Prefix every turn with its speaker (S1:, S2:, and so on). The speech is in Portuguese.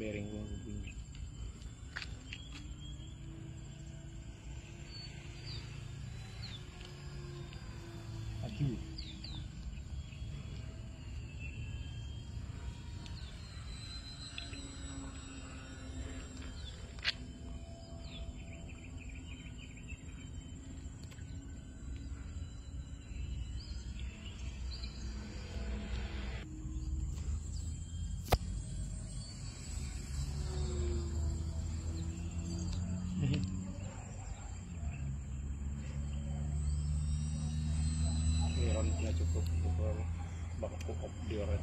S1: Bereng gua begini. Aqui. nggak cukup ukuran bakal cukup dioret